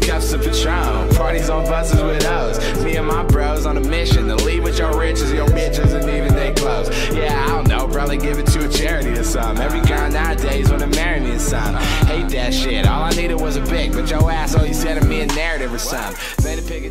cups of Patron. Parties on buses with us. Me and my bros on a mission to leave with your riches, your bitches, and even they clothes. Yeah, I don't know, probably give it to a charity or something. Every guy nowadays wanna marry me or something. Hate that shit. All I needed was a pic, but your ass always sending me a narrative or something. Better pick a